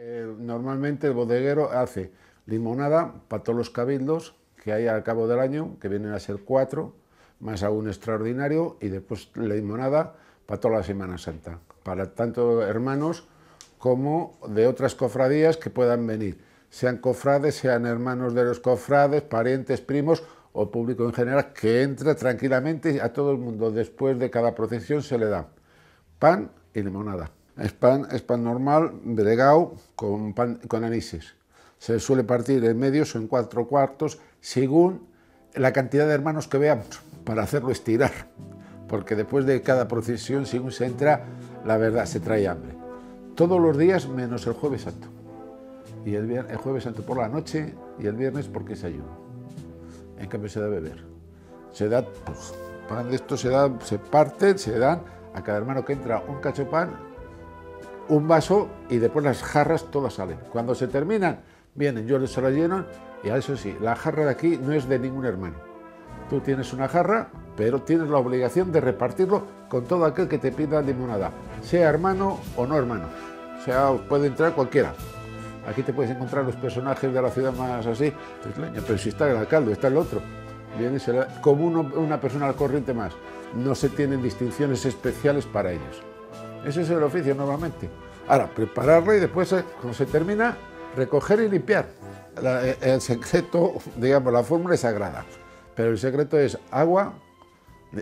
Eh, normalmente el bodeguero hace limonada para todos los cabildos que hay al cabo del año, que vienen a ser cuatro, más aún extraordinario, y después limonada para toda la Semana Santa, para tanto hermanos como de otras cofradías que puedan venir, sean cofrades, sean hermanos de los cofrades, parientes, primos o público en general, que entra tranquilamente a todo el mundo. Después de cada procesión se le da pan y limonada. Es pan, normal, bregao, con, pan, con anises. Se suele partir en medios o en cuatro cuartos, según la cantidad de hermanos que veamos, para hacerlo estirar. Porque después de cada procesión, según se entra, la verdad, se trae hambre. Todos los días menos el jueves santo. Y el, jueves santo por la noche y el viernes porque es ayuno. En cambio se da beber. Se da, pues, pan de esto se da, se parte, se dan a cada hermano que entra un cacho pan un vaso y después las jarras todas salen. Cuando se terminan, vienen, yo les se la lleno y a eso sí, la jarra de aquí no es de ningún hermano. Tú tienes una jarra, pero tienes la obligación de repartirlo con todo aquel que te pida limonada, sea hermano o no hermano. O sea, puede entrar cualquiera. Aquí te puedes encontrar los personajes de la ciudad más así, pero si está el alcalde, está el otro. Viene como una persona al corriente más. No se tienen distinciones especiales para ellos. Ese es el oficio normalmente. Ahora, prepararlo y después, eh, cuando se termina, recoger y limpiar. Eh, el secreto, digamos, la fórmula es sagrada, pero el secreto es agua,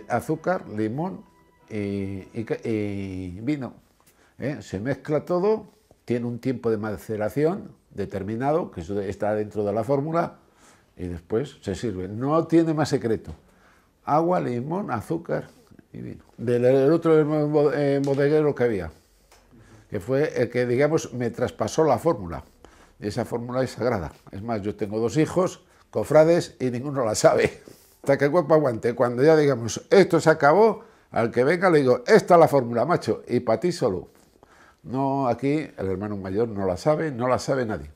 azúcar, limón y, vino. ¿eh? Se mezcla todo, tiene un tiempo de maceración determinado, que está dentro de la fórmula, y después se sirve. No tiene más secreto. Agua, limón, azúcar del otro eh, bodeguero que había, que fue el que, digamos, me traspasó la fórmula. Y esa fórmula es sagrada. Es más, yo tengo dos hijos, cofrades, y ninguno la sabe. Hasta que el cuerpo aguante. Cuando ya digamos, esto se acabó, al que venga le digo, esta es la fórmula, macho, y para ti solo. No, aquí el hermano mayor no la sabe, no la sabe nadie.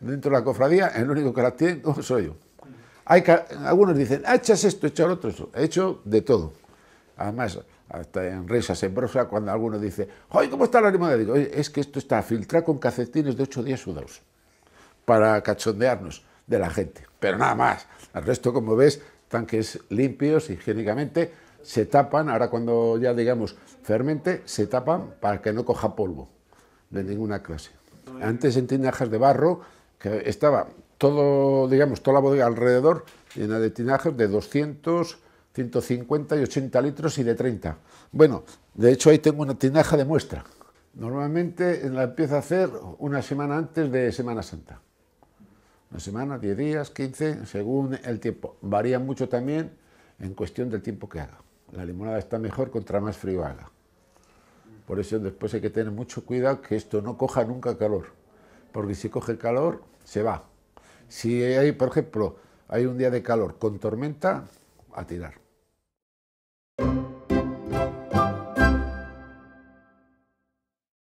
Dentro de la cofradía, el único que la tiene soy yo. Hay algunos dicen, ah, echas esto, echas otro, eso. He hecho de todo. Además, hasta en risas, en brosa, cuando alguno dice, ¡ay, cómo está la limonada! Digo, es que esto está filtrado con calcetines de ocho días sudados, para cachondearnos de la gente, pero nada más. El resto, como ves, tanques limpios, higiénicamente, se tapan, ahora cuando ya digamos fermente, se tapan para que no coja polvo de ninguna clase. Antes en tinajas de barro, que estaba todo, digamos, toda la bodega alrededor llena de tinajas de 200 150 y 80 litros y de 30. Bueno, de hecho ahí tengo una tinaja de muestra. Normalmente la empiezo a hacer una semana antes de Semana Santa. Una semana, 10 días, 15, según el tiempo. Varía mucho también en cuestión del tiempo que haga. La limonada está mejor contra más frío haga. Por eso después hay que tener mucho cuidado que esto no coja nunca calor. Porque si coge calor, se va. Si hay, por ejemplo, hay un día de calor con tormenta, a tirar.